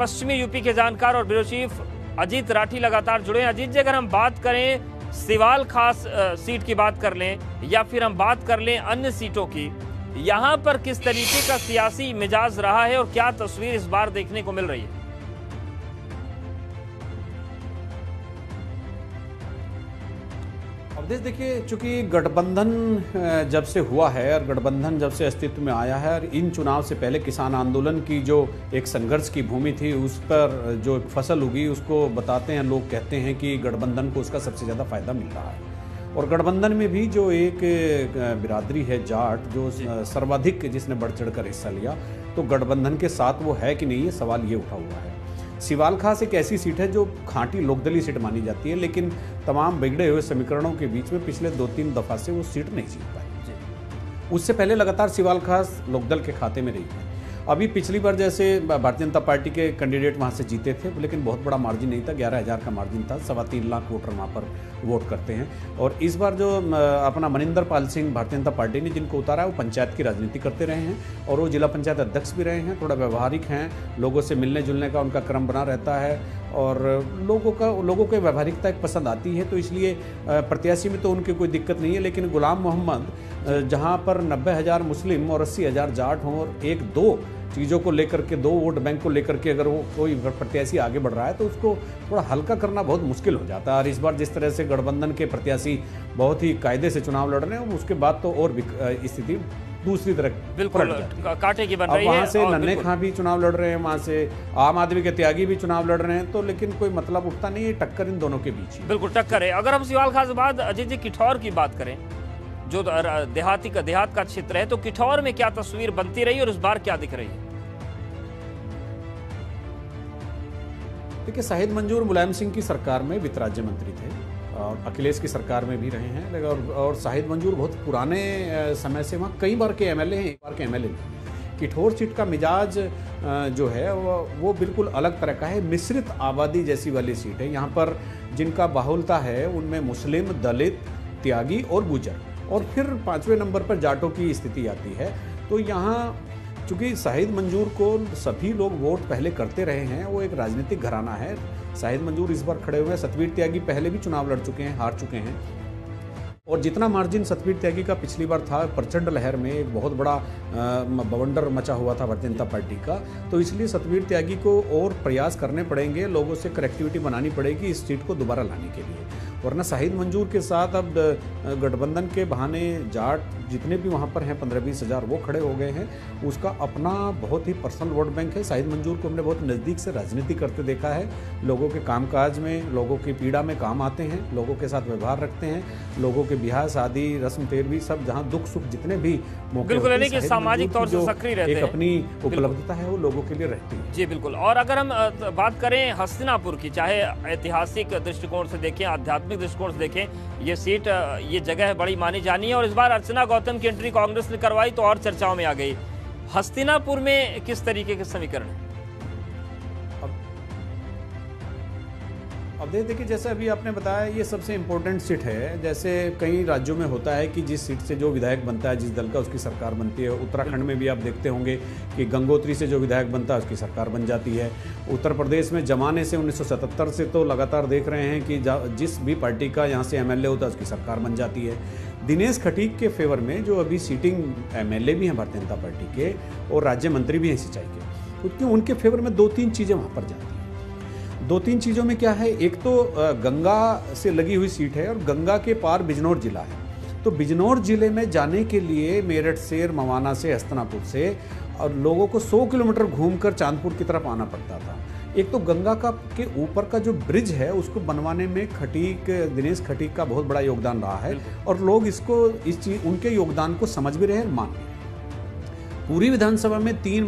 पश्चिमी यूपी के जानकार और ब्यूरो चीफ अजीत राठी लगातार जुड़े अजीत जी, अगर हम बात करें सिवाल खास सीट की बात कर लें, या फिर हम बात कर लें अन्य सीटों की, यहाँ पर किस तरीके का सियासी मिजाज रहा है और क्या तस्वीर इस बार देखने को मिल रही है? देख देखिए चूँकि गठबंधन जब से हुआ है और गठबंधन जब से अस्तित्व में आया है और इन चुनाव से पहले किसान आंदोलन की जो एक संघर्ष की भूमि थी उस पर जो एक फ़सल उगी उसको बताते हैं लोग कहते हैं कि गठबंधन को उसका सबसे ज़्यादा फ़ायदा मिल रहा है। और गठबंधन में भी जो एक बिरादरी है जाट जो सर्वाधिक जिसने बढ़ चढ़ कर हिस्सा लिया तो गठबंधन के साथ वो है कि नहीं ये सवाल ये उठा हुआ है। सिवाल खास एक ऐसी सीट है जो खांटी लोकदली सीट मानी जाती है लेकिन तमाम बिगड़े हुए समीकरणों के बीच में पिछले दो तीन दफ़ा से वो सीट नहीं जीत पाई। उससे पहले लगातार सिवाल खास लोकदल के खाते में रही है अभी पिछली बार जैसे भारतीय जनता पार्टी के कैंडिडेट वहाँ से जीते थे, लेकिन बहुत बड़ा मार्जिन नहीं था, ग्यारह हज़ार का मार्जिन था, सवा तीन लाख वोटर वहाँ पर वोट करते हैं। और इस बार जो अपना मनिंदर पाल सिंह भारतीय जनता पार्टी ने जिनको उतारा है वो पंचायत की राजनीति करते रहे हैं और वो जिला पंचायत अध्यक्ष भी रहे हैं, थोड़ा व्यवहारिक हैं, लोगों से मिलने जुलने का उनका क्रम बना रहता है। और लोगों का, लोगों को व्यवहारिकता एक पसंद आती है तो इसलिए प्रत्याशी में तो उनकी कोई दिक्कत नहीं है, लेकिन गुलाम मोहम्मद जहाँ पर नब्बे हज़ार मुस्लिम और अस्सी हज़ार जाट हों और एक दो चीज़ों को लेकर के, दो वोट बैंक को लेकर के अगर वो कोई प्रत्याशी आगे बढ़ रहा है तो उसको थोड़ा हल्का करना बहुत मुश्किल हो जाता है। और इस बार जिस तरह से गठबंधन के प्रत्याशी बहुत ही कायदे से चुनाव लड़ रहे हैं, उसके बाद तो और भी स्थिति दूसरी तरह बिल्कुल कांटे की बन रही है वहाँ से नन्हे खां भी चुनाव लड़ रहे हैं वहाँ से आम आदमी के त्यागी भी चुनाव लड़ रहे हैं तो लेकिन कोई मतलब उठता नहीं है टक्कर इन दोनों के बीच बिल्कुल टक्कर है। अगर हम सिवाल खास बाद अजय जी किठौर की बात करें जो देहाती का देहात का क्षेत्र है तो किठौर में क्या तस्वीर बनती रही और इस बार क्या दिख रही है? देखिए शाहिद मंजूर मुलायम सिंह की सरकार में वित्त राज्य मंत्री थे। और अखिलेश की सरकार में भी रहे हैं। और, और शाहिद मंजूर बहुत पुराने समय से वहाँ कई बार के एमएलए हैं एक बार के एमएलए किठोर सीट का मिजाज जो है वो वो बिल्कुल अलग तरह का है। मिश्रित आबादी जैसी वाली सीट है। यहाँ पर जिनका बाहुलता है उनमें मुस्लिम दलित त्यागी और गुजर। और फिर पाँचवें नंबर पर जाटों की स्थिति आती है। तो यहाँ चूँकि शाहिद मंजूर को सभी लोग वोट पहले करते रहे हैं, वो एक राजनीतिक घराना है। शाहिद मंजूर इस बार खड़े हुए हैं। सतवीर त्यागी पहले भी चुनाव लड़ चुके हैं, हार चुके हैं। और जितना मार्जिन सतवीर त्यागी का पिछली बार था, प्रचंड लहर में एक बहुत बड़ा बवंडर मचा हुआ था भारतीय जनता पार्टी का। तो इसलिए सतवीर त्यागी को और प्रयास करने पड़ेंगे, लोगों से कनेक्टिविटी बनानी पड़ेगी इस सीट को दोबारा लाने के लिए। वरना शाहिद मंजूर के साथ अब गठबंधन के बहाने जाट जितने भी वहाँ पर हैं पंद्रह बीस हज़ार वो खड़े हो गए हैं। उसका अपना बहुत ही पर्सनल वोट बैंक है। शाहिद मंजूर को हमने बहुत नज़दीक से राजनीति करते देखा है। लोगों के कामकाज में लोगों की पीड़ा में काम आते हैं लोगों के साथ व्यवहार रखते हैं लोगों के ब्याह शादी रस्म तेरवी सब जहाँ दुख सुख जितने भी मौके सामाजिक तौर से सक्रिय रहते एक हैं। अपनी उपलब्धता है वो लोगों के लिए रहती है। जी बिल्कुल। और अगर हम बात करें हस्तिनापुर की चाहे ऐतिहासिक दृष्टिकोण से देखें आध्यात्मिक दृष्टिकोण से देखें, ये सीट ये जगह बड़ी मानी जानी है और इस बार अर्चना गौतम की एंट्री कांग्रेस ने करवाई तो और चर्चाओं में आ गई। हस्तिनापुर में किस तरीके के समीकरण हैं? अब देख देखिए, जैसे अभी आपने बताया, ये सबसे इम्पोर्टेंट सीट है। जैसे कई राज्यों में होता है कि जिस सीट से जो विधायक बनता है, जिस दल का उसकी सरकार बनती है, उत्तराखंड में भी आप देखते होंगे कि गंगोत्री से जो विधायक बनता है, उसकी सरकार बन जाती है। उत्तर प्रदेश में जमाने से 1977 से तो लगातार देख रहे हैं कि जिस भी पार्टी का यहाँ से एमएलए होता है, उसकी सरकार बन जाती है। दिनेश खटीक के फेवर में जो अभी सीटिंग एमएलए भी हैं, भारतीय जनता पार्टी के, और राज्य मंत्री भी हैं सिंचाई के क्योंकि उनके फेवर में दो तीन चीज़ें वहाँ पर जाती दो तीन चीज़ों में क्या है? एक तो गंगा से लगी हुई सीट है और गंगा के पार बिजनौर जिला है। तो बिजनौर ज़िले में जाने के लिए मेरठ से मवाना से हस्तनापुर से और लोगों को 100 किलोमीटर घूमकर चांदपुर की तरफ़ आना पड़ता था। एक तो गंगा का के ऊपर का जो ब्रिज है उसको बनवाने में खटीक दिनेश खटीक का बहुत बड़ा योगदान रहा है और लोग इसको इस चीज़ उनके योगदान को समझ भी रहे हैं मान भी रहे हैं। पूरी विधानसभा में तीन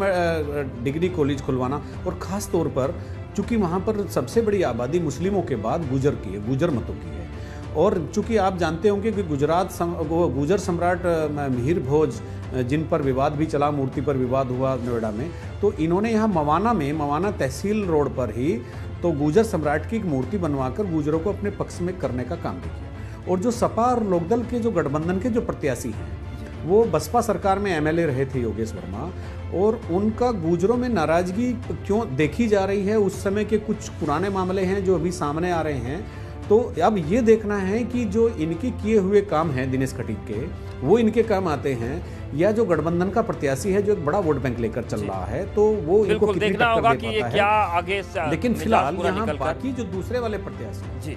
डिग्री कॉलेज खुलवाना और ख़ास तौर पर चूँकि वहाँ पर सबसे बड़ी आबादी मुस्लिमों के बाद गुजर की है गुजर मतों की है। और चूँकि आप जानते होंगे कि गुजरात सम, गुजर सम्राट मिहिर भोज जिन पर विवाद भी चला मूर्ति पर विवाद हुआ नोएडा में तो इन्होंने यहाँ मवाना में मवाना तहसील रोड पर ही तो गुजर सम्राट की एक मूर्ति बनवाकर गुजरों को अपने पक्ष में करने का काम भी किया। और जो सपा और लोकदल के जो गठबंधन के जो प्रत्याशी हैं वो बसपा सरकार में एमएलए रहे थे योगेश वर्मा और उनका गुजरों में नाराज़गी क्यों देखी जा रही है? उस समय के कुछ पुराने मामले हैं जो अभी सामने आ रहे हैं। तो अब ये देखना है कि जो इनके किए हुए काम हैं दिनेश खटीक के वो इनके काम आते हैं या जो गठबंधन का प्रत्याशी है जो एक बड़ा वोट बैंक लेकर चल रहा है तो वो इनको कितनी देखना होगा कि ये क्या आगे लेकिन फ़िलहाल यहाँ बाकी जो दूसरे वाले प्रत्याशी जी।